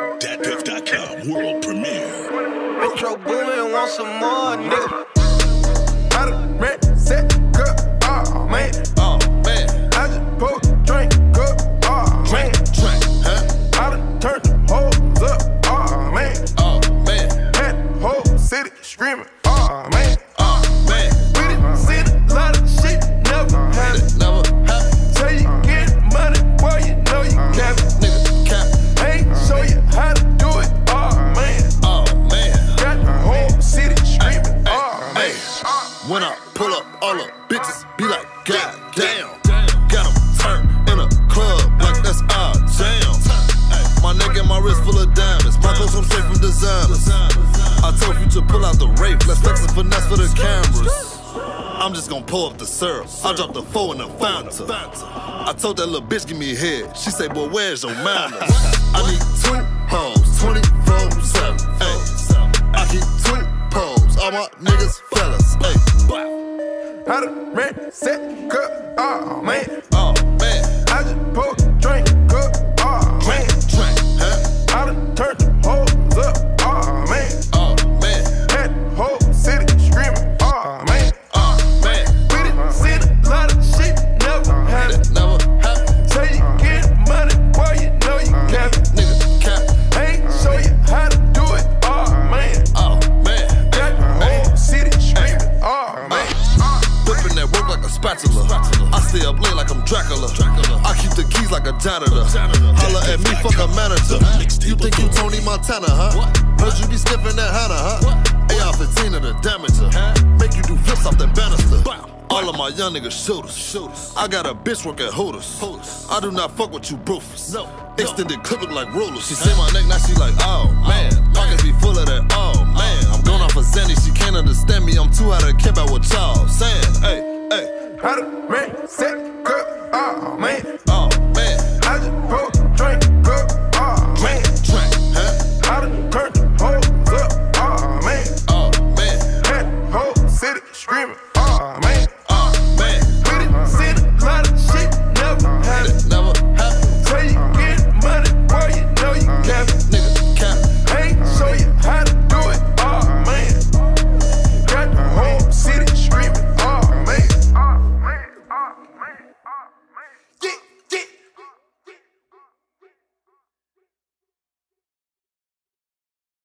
DatPiff.com world premiere. Metro Boomin want some more, nigga. I done set, oh man. Oh man, I just pulled, drink, oh man. huh? I done turned hoes up, oh man. Oh man, Had the whole city screaming, When I pull up, all the bitches be like, God damn. Got 'em turned in a club like that's our jam. My neck and my wrist full of diamonds. My clothes come straight from designers. I told you to pull out the rape. Let's flex and finesse for the cameras. I'm just gonna pull up the syrup. I dropped the four in the fountain. I told that little bitch give me a head. She say, boy, where's your manners? I need two hoes, 24 I done ran, set, cut, oh man. Oh man, I just pulled, a janitor. Holla at me, fuck a manager. You think you Tony Montana, huh? Heard you be sniffing that Hannah, huh? AR-15 of the damager. Make you do flips off that banister. All of my young niggas shooters. I got a bitch work at Hooters. I do not fuck with you brofers. Extended clip look like rollers. She say my neck, now she like, oh, oh man. Pockets be full of that, oh, oh man. I'm going off a Zanny, she can't understand me. I'm too out of camp out what y'all saying. Hey, hey. I done ran, set,